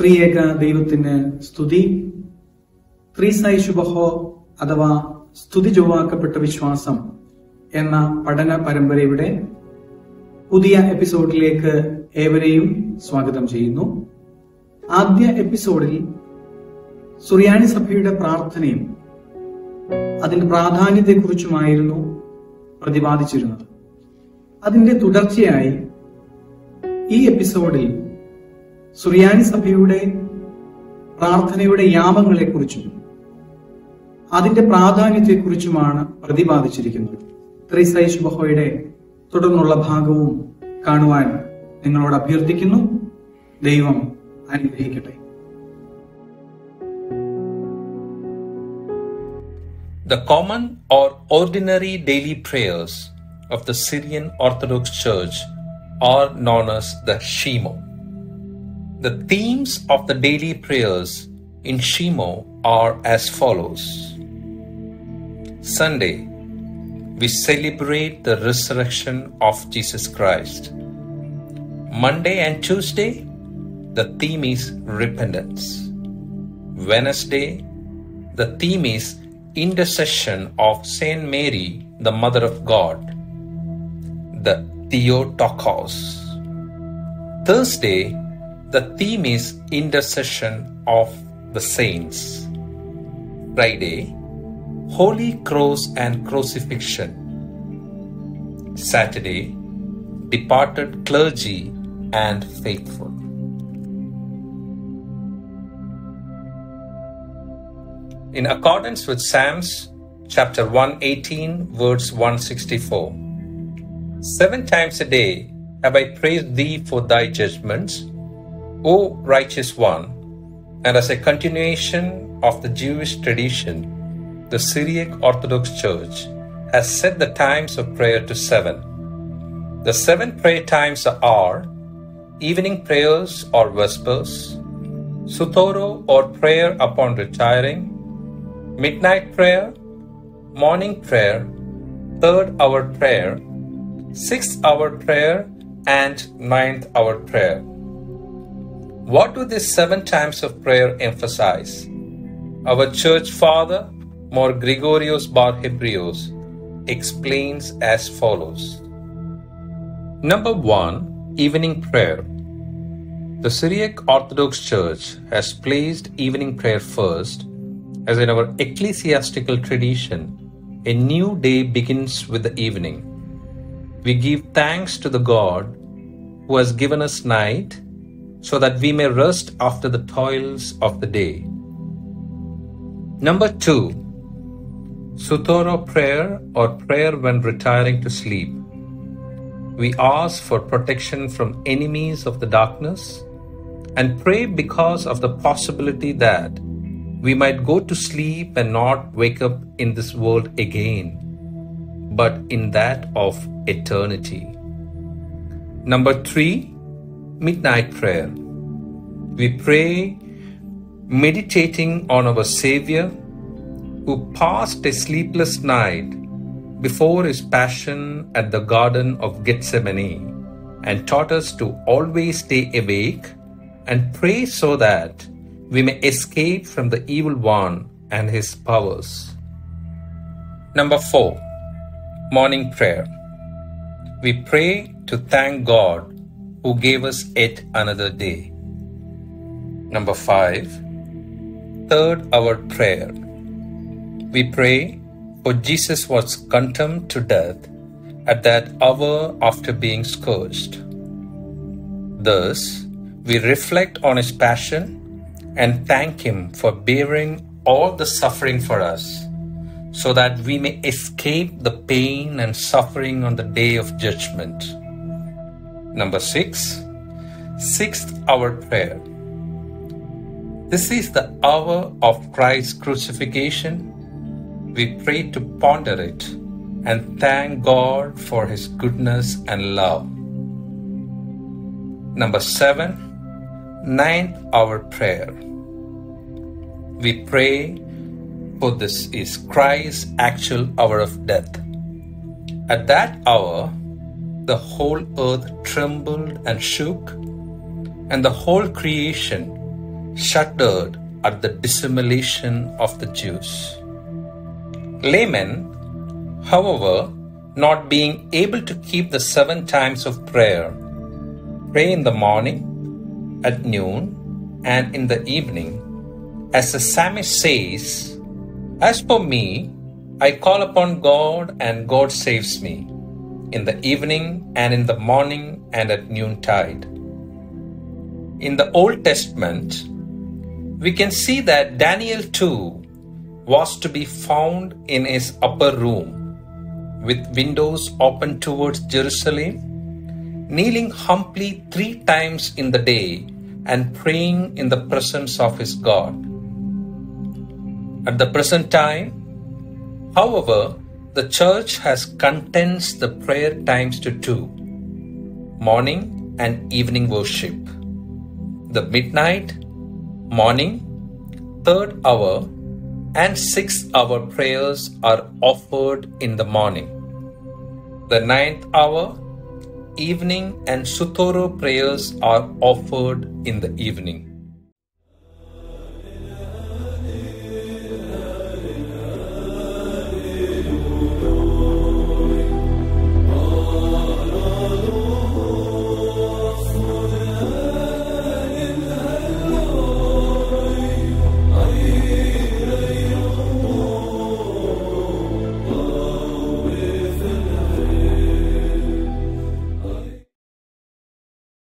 ത്രിയേക ദൈവത്തിന് സ്തുതി. ത്രീസായി ശുഭഹോ അഥവാ സ്തുതി ചൊവ്വാക്കപ്പെട്ട വിശ്വാസം എന്ന പഠന പരമ്പരയുടെ പുതിയ എപ്പിസോഡിലേക്ക് ഏവരെയും സ്വാഗതം ചെയ്യുന്നു. ആദ്യ എപ്പിസോഡിൽ സുറിയാനി സഭയുടെ പ്രാർത്ഥനയും അതിന്റെ പ്രാധാന്യത്തെക്കുറിച്ചുമായിരുന്നു പ്രതിപാദിച്ചിരുന്നത്. അതിന്റെ തുടർച്ചയായി ഈ എപ്പിസോഡിൽ സുറിയാനി സഭയുടെ പ്രാർത്ഥനയുടെ യാമങ്ങളെക്കുറിച്ചും അതിന്റെ പ്രാധാന്യത്തെക്കുറിച്ചുമാണ് പ്രതിപാദിച്ചിരിക്കുന്നത്. ത്രിസൈ ശുഭഹോയുടെ തുടർന്നുള്ള ഭാഗവും കാണുവാൻ നിങ്ങളോട് അഭ്യർത്ഥിക്കുന്നു. ദൈവം അനുഗ്രഹിക്കട്ടെ. The common or ordinary daily prayers of the Syrian Orthodox are known as the Shemo. The themes of the daily prayers in Shimo are as follows Sunday, we celebrate the resurrection of Jesus Christ. Monday and Tuesday, the theme is repentance. Wednesday, the theme is intercession of Saint Mary, the Mother of God, the Theotokos. Thursday, the theme is intercession of the saints. Friday, Holy Cross and Crucifixion. Saturday, departed clergy and faithful. In accordance with Psalms chapter 118, verse 164. Seven times a day have I praised thee for thy judgments, O righteous one. And as a continuation of the Jewish tradition, the Syriac Orthodox Church has set the times of prayer to seven. The seven prayer times are evening prayers or vespers, sutoro or prayer upon retiring, midnight prayer, morning prayer, third hour prayer, sixth hour prayer, and ninth hour prayer. What do these seven times of prayer emphasize? Our church father, Mor Gregorios Bar Hebraeus, explains as follows. Number one, evening prayer. The Syriac Orthodox Church has placed evening prayer first, as in our ecclesiastical tradition, a new day begins with the evening. We give thanks to the God who has given us night so that we may rest after the toils of the day. Number two, Sutoro prayer or prayer when retiring to sleep. We ask for protection from enemies of the darkness and pray because of the possibility that we might go to sleep and not wake up in this world again, but in that of eternity. Number three, midnight prayer. We pray meditating on our Savior who passed a sleepless night before his passion at the Garden of Gethsemane and taught us to always stay awake and pray so that we may escape from the evil one and his powers. Number four, morning prayer. We pray to thank God who gave us yet another day. Number five, third hour prayer. We pray for Jesus was condemned to death at that hour after being scourged. Thus, we reflect on his passion and thank him for bearing all the suffering for us so that we may escape the pain and suffering on the day of judgment. Number six, sixth hour prayer. This is the hour of Christ's crucifixion. We pray to ponder it and thank God for his goodness and love. Number seven, ninth hour prayer. We pray for this is Christ's actual hour of death. At that hour, the whole earth trembled and shook, and the whole creation shuddered at the dissimulation of the Jews. Laymen, however, not being able to keep the seven times of prayer, pray in the morning, at noon, and in the evening, as the psalmist says, As for me, I call upon God, and God saves me, in the evening, and in the morning, and at noontide. In the Old Testament, we can see that Daniel too was to be found in his upper room with windows open towards Jerusalem, kneeling humbly three times in the day and praying in the presence of his God. At the present time, however, the church has condensed the prayer times to two morning and evening worship. The midnight, morning, third hour, and sixth hour prayers are offered in the morning. The ninth hour, evening, and Sutoro prayers are offered in the evening.